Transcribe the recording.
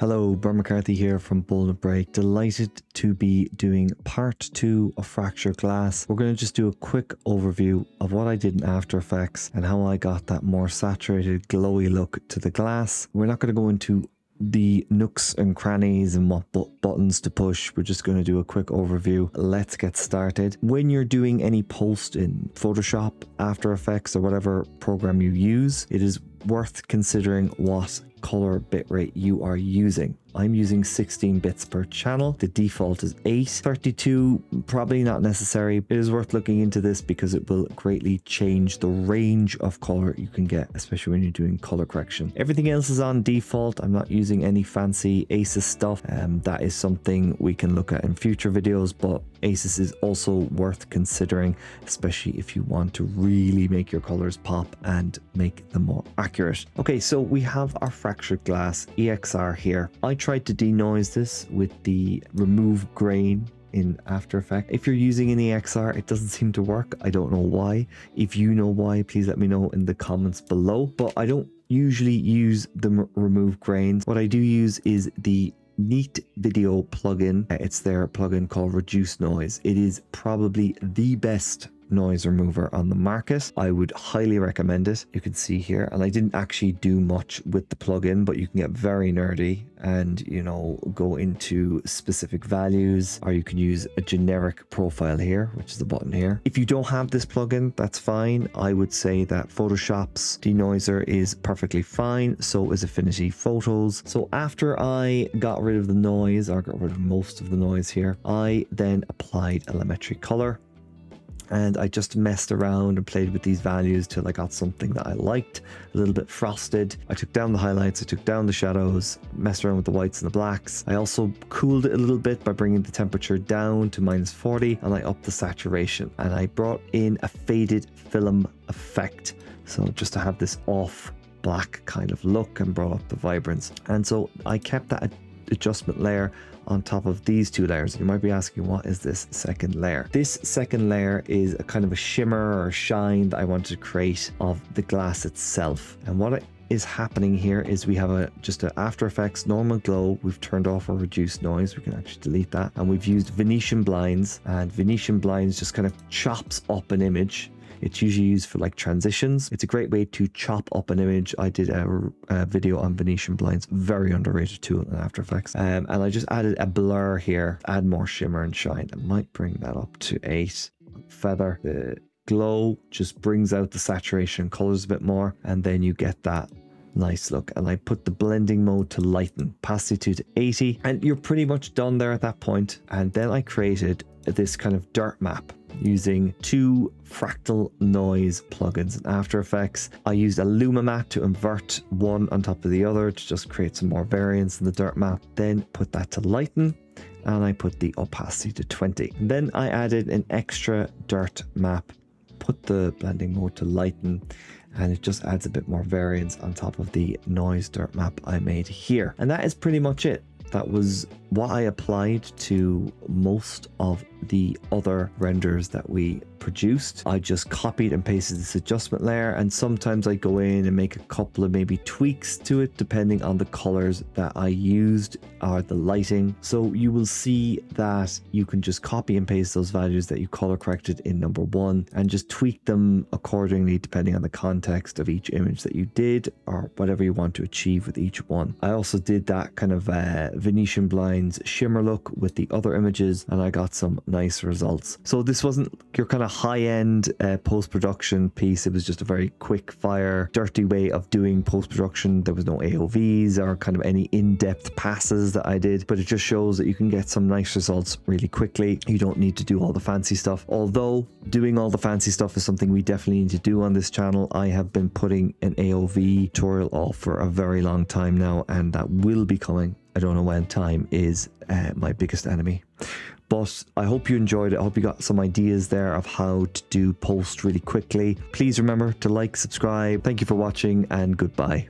Hello, Brian McCarthy here from and Break. Delighted to be doing part two of Fracture Glass. We're going to just do a quick overview of what I did in After Effects and how I got that more saturated, glowy look to the glass. We're not going to go into the nooks and crannies and what bu buttons to push. We're just going to do a quick overview. Let's get started. When you're doing any post in Photoshop, After Effects, or whatever program you use, it is worth considering what color bitrate you are using. I'm using 16 bits per channel. The default is 8. 32, probably not necessary. It is worth looking into this because it will greatly change the range of color you can get, especially when you're doing color correction. Everything else is on default. I'm not using any fancy ACES stuff. Um, that is something we can look at in future videos, but ACES is also worth considering, especially if you want to really make your colors pop and make them more accurate. Okay, so we have our fractured glass EXR here. I tried to denoise this with the remove grain in After Effects. If you're using an EXR, it doesn't seem to work. I don't know why. If you know why, please let me know in the comments below. But I don't usually use the remove grains. What I do use is the Neat Video plugin. It's their plugin called Reduce Noise. It is probably the best noise remover on the market. I would highly recommend it. You can see here, and I didn't actually do much with the plugin, but you can get very nerdy and, you know, go into specific values, or you can use a generic profile here, which is the button here. If you don't have this plugin, that's fine. I would say that Photoshop's denoiser is perfectly fine. So is Affinity Photos. So after I got rid of the noise, or got rid of most of the noise here, I then applied Lumetri color and I just messed around and played with these values till I got something that I liked, a little bit frosted. I took down the highlights, I took down the shadows, messed around with the whites and the blacks. I also cooled it a little bit by bringing the temperature down to minus 40 and I upped the saturation and I brought in a faded film effect. So just to have this off black kind of look and brought up the vibrance. And so I kept that adjustment layer on top of these two layers. You might be asking, what is this second layer? This second layer is a kind of a shimmer or shine that I want to create of the glass itself. And what it is happening here is we have a just an After Effects normal glow. We've turned off our reduced noise. We can actually delete that. And we've used Venetian blinds and Venetian blinds just kind of chops up an image it's usually used for like transitions. It's a great way to chop up an image. I did a, a video on Venetian blinds, very underrated tool in After Effects. Um, and I just added a blur here, add more shimmer and shine. I might bring that up to eight. Feather the glow just brings out the saturation colors a bit more and then you get that nice look and I put the blending mode to lighten opacity to 80 and you're pretty much done there at that point and then I created this kind of dirt map using two fractal noise plugins in After Effects. I used a Luma matte to invert one on top of the other to just create some more variance in the dirt map. Then put that to lighten and I put the opacity to 20. And then I added an extra dirt map, put the blending mode to lighten and it just adds a bit more variance on top of the noise dirt map I made here. And that is pretty much it. That was what I applied to most of the other renders that we produced. I just copied and pasted this adjustment layer and sometimes I go in and make a couple of maybe tweaks to it depending on the colors that I used or the lighting. So you will see that you can just copy and paste those values that you color corrected in number one and just tweak them accordingly depending on the context of each image that you did or whatever you want to achieve with each one. I also did that kind of uh, Venetian blinds shimmer look with the other images and I got some nice results. So this wasn't your kind of high-end uh, post-production piece. It was just a very quick fire, dirty way of doing post-production. There was no AOVs or kind of any in-depth passes that I did, but it just shows that you can get some nice results really quickly. You don't need to do all the fancy stuff. Although doing all the fancy stuff is something we definitely need to do on this channel. I have been putting an AOV tutorial off for a very long time now, and that will be coming I don't know when time is uh, my biggest enemy. But I hope you enjoyed it. I hope you got some ideas there of how to do post really quickly. Please remember to like, subscribe. Thank you for watching and goodbye.